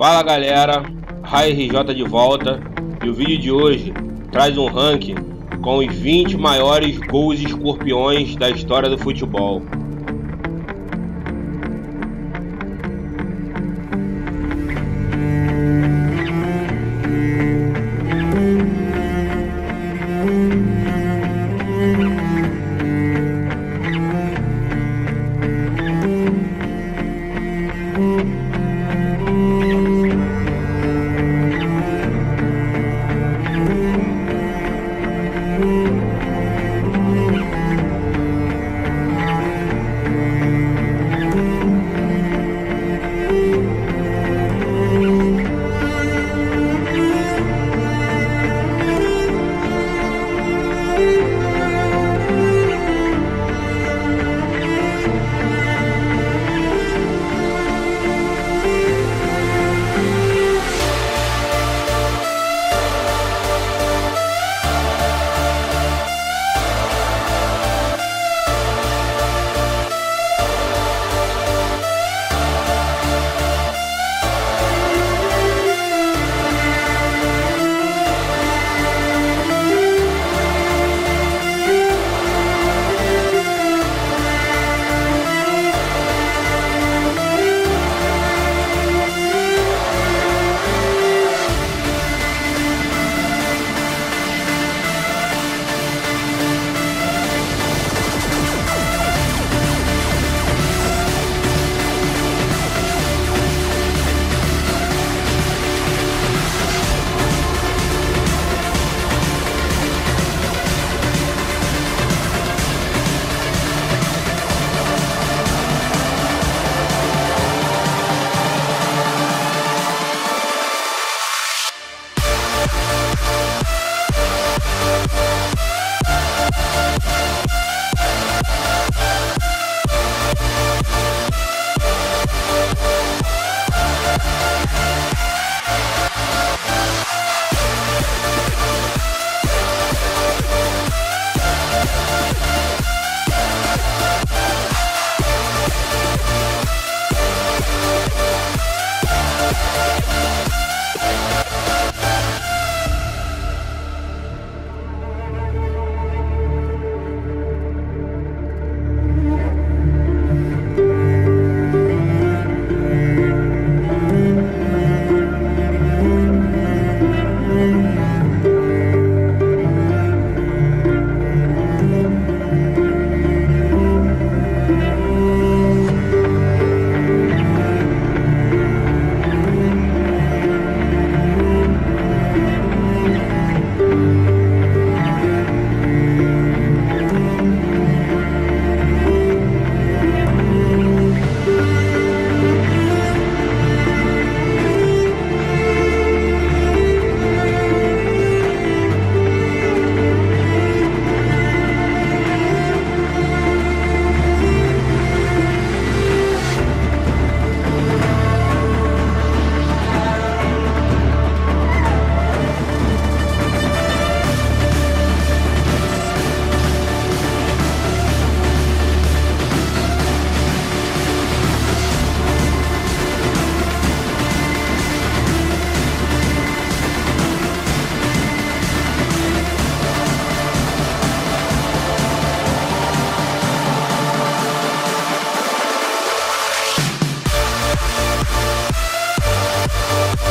Fala galera, Rai RJ de volta e o vídeo de hoje traz um ranking com os 20 maiores gols escorpiões da história do futebol. We'll